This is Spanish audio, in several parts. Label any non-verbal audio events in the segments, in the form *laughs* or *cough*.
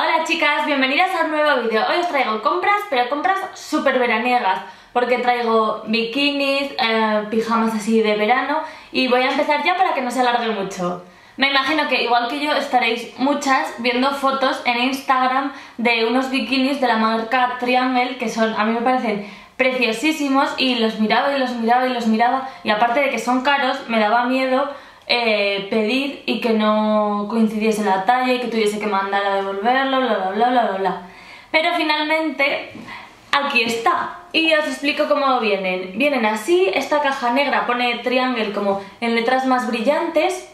Hola chicas, bienvenidas a un nuevo vídeo. Hoy os traigo compras, pero compras súper veraniegas porque traigo bikinis, eh, pijamas así de verano y voy a empezar ya para que no se alargue mucho. Me imagino que igual que yo estaréis muchas viendo fotos en Instagram de unos bikinis de la marca Triangle que son, a mí me parecen preciosísimos y los miraba y los miraba y los miraba y aparte de que son caros me daba miedo eh, pedir y que no coincidiese la talla y que tuviese que mandar a devolverlo, bla bla bla bla bla Pero finalmente aquí está y os explico cómo vienen. Vienen así, esta caja negra pone triangle como en letras más brillantes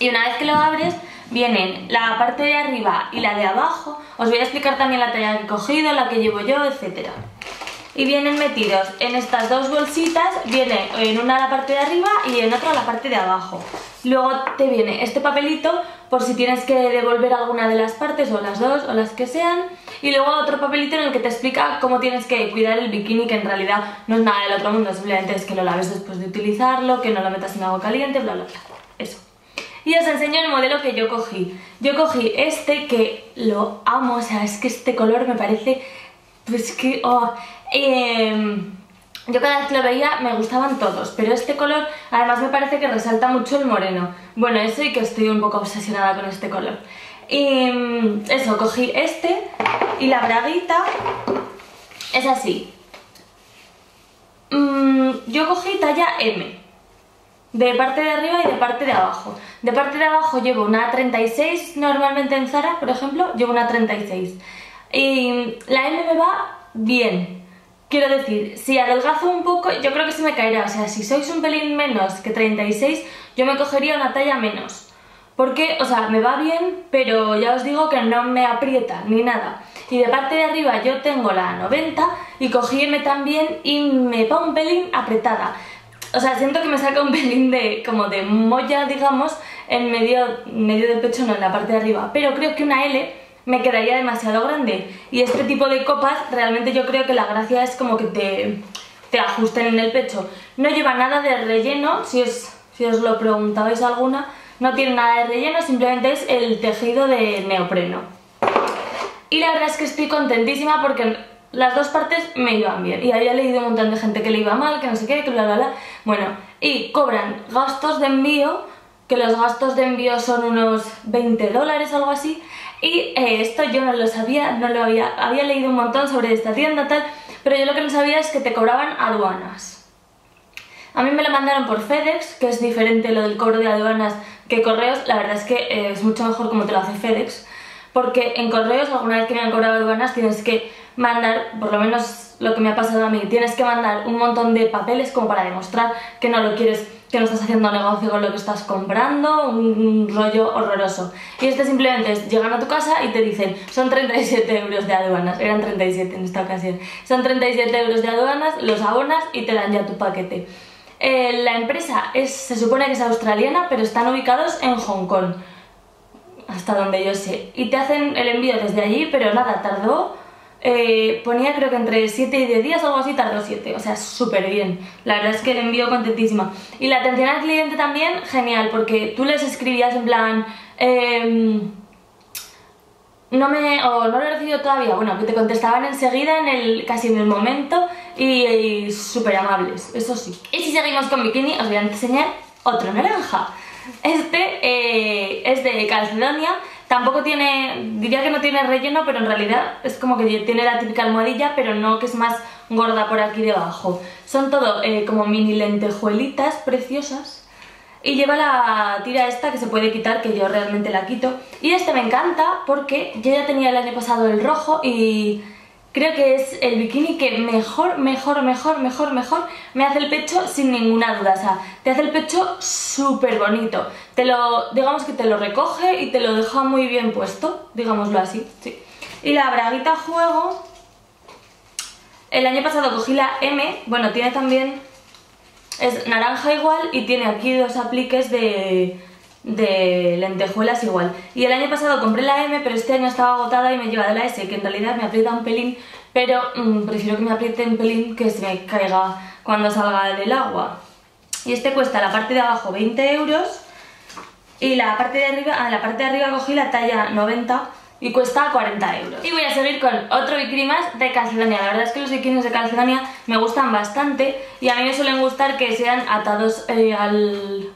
y una vez que lo abres vienen la parte de arriba y la de abajo. Os voy a explicar también la talla que he cogido, la que llevo yo, etcétera y vienen metidos en estas dos bolsitas, viene en una la parte de arriba y en otra la parte de abajo. Luego te viene este papelito por si tienes que devolver alguna de las partes o las dos o las que sean y luego otro papelito en el que te explica cómo tienes que cuidar el bikini que en realidad no es nada del otro mundo, simplemente es que lo laves después de utilizarlo, que no lo metas en agua caliente, bla bla bla, eso. Y os enseño el modelo que yo cogí. Yo cogí este que lo amo, o sea, es que este color me parece pues que... Oh, em, yo cada vez que lo veía me gustaban todos, pero este color además me parece que resalta mucho el moreno. Bueno, eso y que estoy un poco obsesionada con este color. Y em, eso, cogí este y la braguita es así. Mm, yo cogí talla M, de parte de arriba y de parte de abajo. De parte de abajo llevo una 36, normalmente en Zara, por ejemplo, llevo una 36. Y la M me va bien. Quiero decir, si adelgazo un poco, yo creo que se me caerá. O sea, si sois un pelín menos que 36, yo me cogería una talla menos. Porque, o sea, me va bien, pero ya os digo que no me aprieta ni nada. Y de parte de arriba yo tengo la 90 y cogí M también y me va un pelín apretada. O sea, siento que me saca un pelín de, como de molla, digamos, en medio, medio del pecho, no en la parte de arriba. Pero creo que una L me quedaría demasiado grande. Y este tipo de copas realmente yo creo que la gracia es como que te, te ajusten en el pecho. No lleva nada de relleno, si os, si os lo preguntabais alguna, no tiene nada de relleno, simplemente es el tejido de neopreno. Y la verdad es que estoy contentísima porque las dos partes me iban bien. Y había leído un montón de gente que le iba mal, que no sé qué, que bla bla bla. Bueno, y cobran gastos de envío, que los gastos de envío son unos 20 dólares algo así, y eh, esto yo no lo sabía, no lo había, había leído un montón sobre esta tienda tal, pero yo lo que no sabía es que te cobraban aduanas. A mí me lo mandaron por FedEx, que es diferente lo del cobro de aduanas que correos, la verdad es que eh, es mucho mejor como te lo hace FedEx, porque en correos alguna vez que me han cobrado aduanas tienes que mandar, por lo menos lo que me ha pasado a mí, tienes que mandar un montón de papeles como para demostrar que no lo quieres que no estás haciendo negocio con lo que estás comprando, un rollo horroroso. Y este simplemente es, llegan a tu casa y te dicen, son 37 euros de aduanas, eran 37 en esta ocasión, son 37 euros de aduanas, los abonas y te dan ya tu paquete. Eh, la empresa es, se supone que es australiana, pero están ubicados en Hong Kong, hasta donde yo sé. Y te hacen el envío desde allí, pero nada, tardó eh, ponía creo que entre 7 y 10 días o algo así, tardó 7, o sea, súper bien. La verdad es que el envío contentísima. Y la atención al cliente también, genial, porque tú les escribías en plan... Em, no me... o no lo he recibido todavía, bueno, que te contestaban enseguida, en el, casi en el momento, y, súper amables, eso sí. Y si seguimos con bikini, os voy a enseñar otro naranja. Este eh, es de Calcedonia, Tampoco tiene, diría que no tiene relleno, pero en realidad es como que tiene la típica almohadilla, pero no que es más gorda por aquí debajo. Son todo eh, como mini lentejuelitas preciosas. Y lleva la tira esta que se puede quitar, que yo realmente la quito. Y este me encanta porque yo ya tenía el año pasado el rojo y Creo que es el bikini que mejor, mejor, mejor, mejor, mejor me hace el pecho sin ninguna duda. O sea, te hace el pecho súper bonito. Te lo, digamos que te lo recoge y te lo deja muy bien puesto, digámoslo así, sí. Y la braguita juego, el año pasado cogí la M, bueno, tiene también, es naranja igual y tiene aquí dos apliques de de lentejuelas igual. Y el año pasado compré la M, pero este año estaba agotada y me lleva de la S, que en realidad me aprieta un pelín, pero mm, prefiero que me apriete un pelín que se me caiga cuando salga del agua. Y este cuesta la parte de abajo 20 euros y la parte de arriba, ah, la parte de arriba cogí la talla 90 y cuesta 40 euros. Y voy a seguir con otro bikini más de Calcedonia. La verdad es que los bikinis de Calcedonia me gustan bastante y a mí me suelen gustar que sean atados eh, al...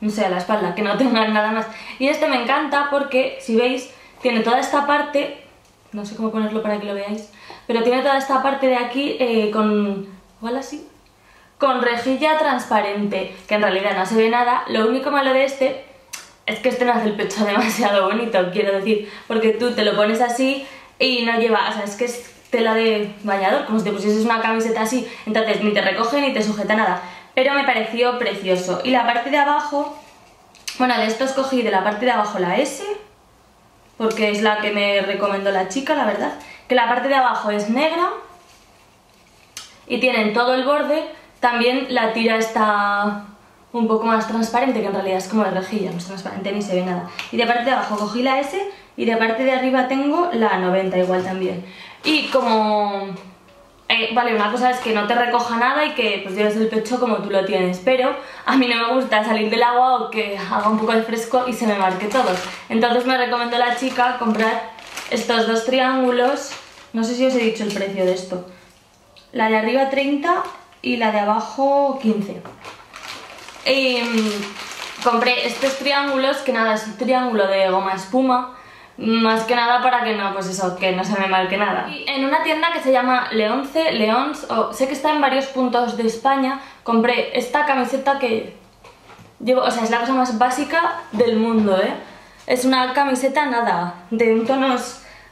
no sé, a la espalda, que no tengan nada más. Y este me encanta porque, si veis, tiene toda esta parte, no sé cómo ponerlo para que lo veáis, pero tiene toda esta parte de aquí eh, con... igual así, con rejilla transparente, que en realidad no se ve nada. Lo único malo de este es que este no hace el pecho *laughs* demasiado bonito, quiero decir, porque tú te lo pones así y no lleva, o sea, es que es tela de bañador, como si te pusieses una camiseta así, entonces ni te recoge ni te sujeta nada, pero me pareció precioso. Y la parte de abajo, bueno, de esto escogí de la parte de abajo la S, porque es la que me recomendó la chica, la verdad, que la parte de abajo es negra y tienen todo el borde, también la tira está un poco más transparente, que en realidad es como de rejilla, no es transparente ni se ve nada. Y de parte de abajo cogí la S y de parte de arriba tengo la 90 igual también. Y como... Eh, vale, una cosa es que no te recoja nada y que pues lleves el pecho como tú lo tienes, pero a mí no me gusta salir del agua o que haga un poco de fresco y se me marque todo. Entonces me recomendó la chica comprar estos dos triángulos, no sé si os he dicho el precio de esto. La de arriba 30 y la de abajo 15. Y mm, compré estos triángulos, que nada, es un triángulo de goma espuma, más que nada para que no, pues eso, que no se me marque nada. Y en una tienda que se llama Leonce, Leons, o sé que está en varios puntos de España, compré esta camiseta que llevo, o sea, es la cosa más básica del mundo, ¿eh? Es una camiseta, nada, de un tono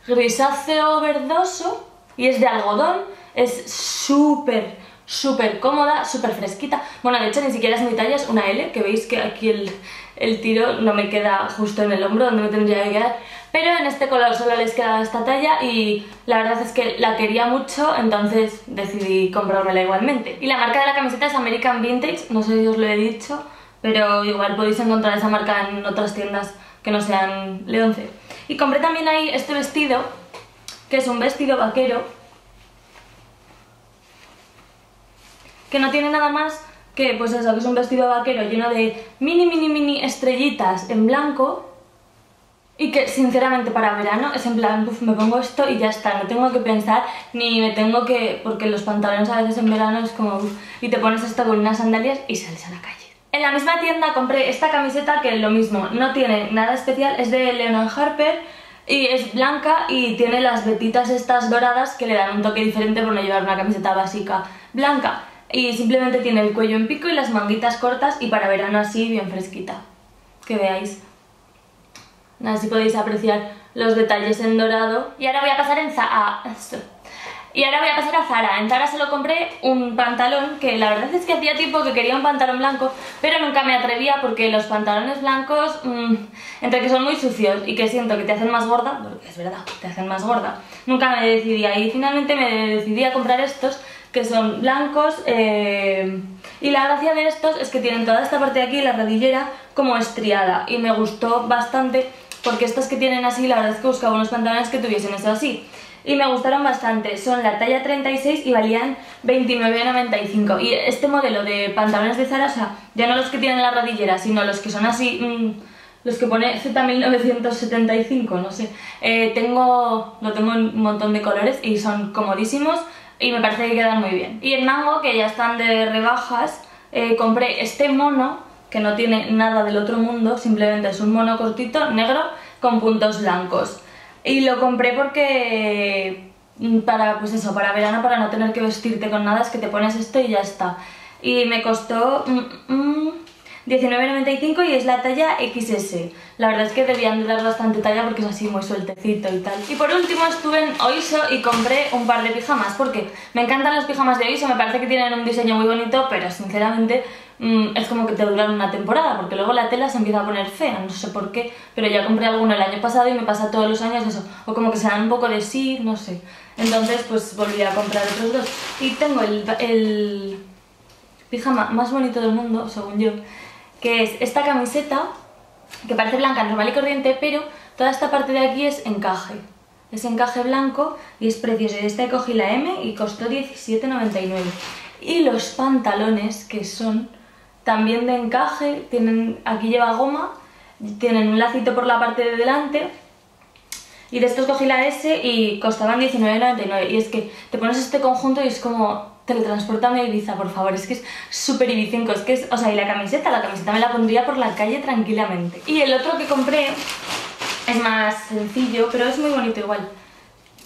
grisáceo verdoso y es de algodón, es súper súper cómoda, súper fresquita. Bueno, de hecho ni siquiera es mi talla, es una L, que veis que aquí el, tiro no me queda justo en el hombro donde me tendría que quedar. Pero en este color solo les queda esta talla y la verdad es que la quería mucho, entonces decidí comprármela igualmente. Y la marca de la camiseta es American Vintage, no sé si os lo he dicho, pero igual podéis encontrar esa marca en otras tiendas que no sean Leonce. Y compré también ahí este vestido, que es un vestido vaquero, que no tiene nada más que, pues eso, que es un vestido vaquero lleno de mini, mini, mini estrellitas en blanco y que sinceramente para verano es en plan, me pongo esto y ya está, no tengo que pensar ni me tengo que... porque los pantalones a veces en verano es como... y te pones esto con unas sandalias y sales a la calle. En la misma tienda compré esta camiseta que lo mismo, no tiene nada especial, es de Leonard Harper y es blanca y tiene las vetitas estas doradas que le dan un toque diferente por no llevar una camiseta básica blanca y simplemente tiene el cuello en pico y las manguitas cortas y para verano así bien fresquita. Que veáis. Así podéis apreciar los detalles en dorado. Y ahora voy a pasar en Zara. Y ahora voy a pasar a Zara. En Zara solo compré un pantalón que la verdad es que hacía tiempo que quería un pantalón blanco, pero nunca me atrevía porque los pantalones blancos, mmm, entre que son muy sucios y que siento que te hacen más gorda, porque es verdad, te hacen más gorda, nunca me decidía. Y finalmente me decidí a comprar estos que son blancos eh, y la gracia de estos es que tienen toda esta parte de aquí, la rodillera, como estriada y me gustó bastante porque estas que tienen así, la verdad es que buscaba unos pantalones que tuviesen eso así y me gustaron bastante, son la talla 36 y valían 29,95 y este modelo de pantalones de Zara, o sea, ya no los que tienen la rodillera, sino los que son así... Mmm, los que pone Z1975, no sé. Eh, tengo, lo tengo en un montón de colores y son comodísimos y me parece que quedan muy bien. Y en Mango, que ya están de rebajas, eh, compré este mono, que no tiene nada del otro mundo, simplemente es un mono cortito, negro, con puntos blancos. Y lo compré porque mm, para, pues eso, para verano, para no tener que vestirte con nada, es que te pones esto y ya está. Y me costó... Mm, mm, 19,95 y es la talla XS. La verdad es que debían de dar bastante talla porque es así muy sueltecito y tal. Y por último estuve en Oiso y compré un par de pijamas porque me encantan los pijamas de Oiso, me parece que tienen un diseño muy bonito, pero sinceramente mm, es como que te duran una temporada porque luego la tela se empieza a poner fea, no sé por qué, pero ya compré alguno el año pasado y me pasa todos los años eso, o como que se dan un poco de sí, no sé. Entonces pues volví a comprar otros dos. Y tengo el, el pijama más bonito del mundo, según yo, que es esta camiseta, que parece blanca, normal y corriente, pero toda esta parte de aquí es encaje. Es encaje blanco y es precioso. Y esta cogí la M y costó 17,99. Y los pantalones, que son también de encaje, tienen aquí lleva goma, tienen un lacito por la parte de delante Y de estos cogí la S y costaban 19,99. Y es que te pones este conjunto y es como teletransportame a Ibiza, por favor. Es que es súper ibicenco. Es que es, o sea, y la camiseta, la camiseta me la pondría por la calle tranquilamente. Y el otro que compré es más sencillo, pero es muy bonito igual.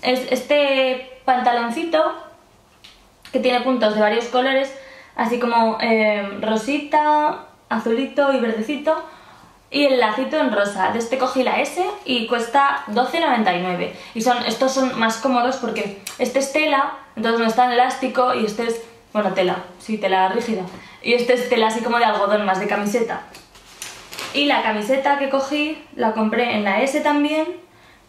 Es este pantaloncito que tiene puntos de varios colores, así como eh, rosita, azulito y verdecito y el lacito en rosa. De este cogí la S y cuesta 12,99. Y son, estos son más cómodos porque este es tela, entonces no está en elástico y este es, bueno, tela, sí, tela rígida. Y este es tela así como de algodón, más de camiseta. Y la camiseta que cogí la compré en la S también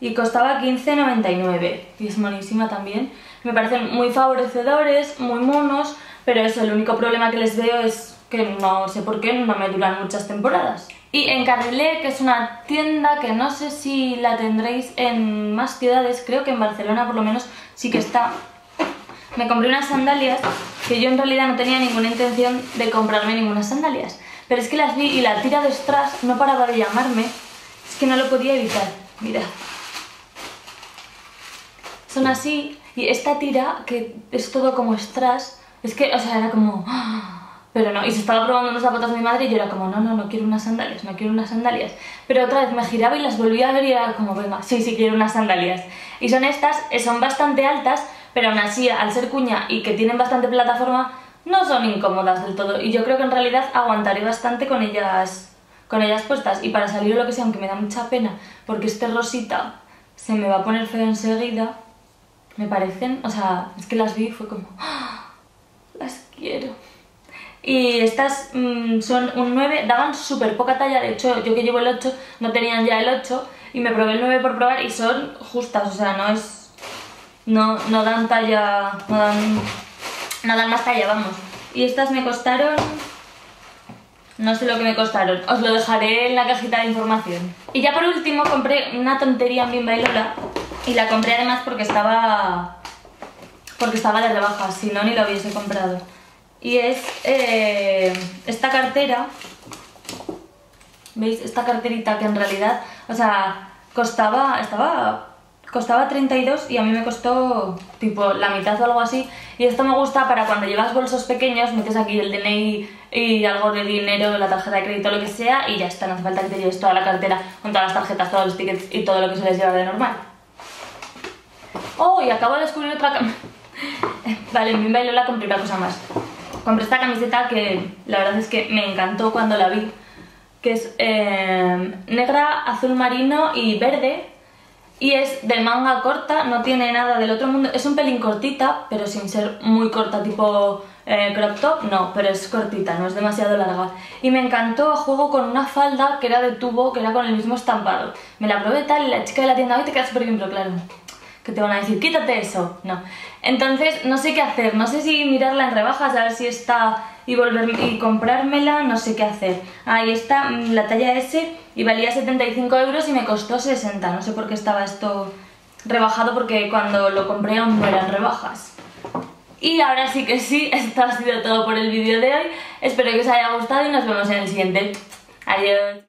y costaba 15,99. Y es monísima también. Me parecen muy favorecedores, muy monos, pero eso, el único problema que les veo es que no sé por qué no me duran muchas temporadas. Y en Carrilé, que es una tienda que no sé si la tendréis en más ciudades, creo que en Barcelona por lo menos sí que está. Me compré unas sandalias que yo en realidad no tenía ninguna intención de comprarme ninguna sandalias. Pero es que las vi y la tira de strass no paraba de llamarme. Es que no lo podía evitar. Mira. Son así. Y esta tira, que es todo como strass, es que, o sea, era como... Pero no, y se estaba probando unos zapatos de mi madre y yo era como, no, no, no quiero unas sandalias, no quiero unas sandalias. Pero otra vez me giraba y las volvía a ver y era como, venga, sí, sí quiero unas sandalias. Y son estas, eh, son bastante altas, pero aún así, al ser cuña y que tienen bastante plataforma, no son incómodas del todo. Y yo creo que en realidad aguantaré bastante con ellas, con ellas puestas. Y para salir o lo que sea, aunque me da mucha pena, porque este rosita se me va a poner feo enseguida, me parecen, o sea, es que las vi y fue como, ¡ah! las quiero. Y estas mm, son un 9, daban súper poca talla, de hecho yo que llevo el 8 no tenían ya el 8 y me probé el 9 por probar y son justas, o sea, no es... No, no dan talla, no dan, no dan más talla, vamos. Y estas me costaron... No sé lo que me costaron, os lo dejaré en la cajita de información. Y ya por último compré una tontería en Bimba y Lola y la compré además porque estaba... Porque estaba de rebajas, si no ni lo hubiese comprado y es eh, esta cartera, ¿veis? Esta carterita que en realidad, o sea, costaba, estaba, costaba 32 y a mí me costó tipo la mitad o algo así y esto me gusta para cuando llevas bolsos pequeños, metes aquí el DNI y algo de dinero, la tarjeta de crédito, lo que sea y ya está, no hace falta que te lleves toda la cartera con todas las tarjetas, todos los tickets y todo lo que sueles llevar de normal. Oh, y acabo de descubrir otra... *laughs* vale, en mi bailo la compré una cosa más compré esta camiseta que la verdad es que me encantó cuando la vi, que es eh, negra, azul marino y verde, y es de manga corta, no tiene nada del otro mundo, es un pelín cortita, pero sin ser muy corta, tipo eh, crop top, no, pero es cortita, no es demasiado larga. Y me encantó juego con una falda que era de tubo, que era con el mismo estampado. Me la probé tal y la chica de la tienda, hoy te queda súper bien, pero claro, que te van a decir, quítate eso, no. Entonces no sé qué hacer, no sé si mirarla en rebajas, a ver si está y volver y comprármela, no sé qué hacer. Ahí está mm, la talla S y valía 75 euros y me costó 60, no sé por qué estaba esto rebajado porque cuando lo compré aún no eran rebajas. Y ahora sí que sí, *laughs* esto ha sido todo por el vídeo de hoy. Espero que os haya gustado y nos vemos en el siguiente. Adiós.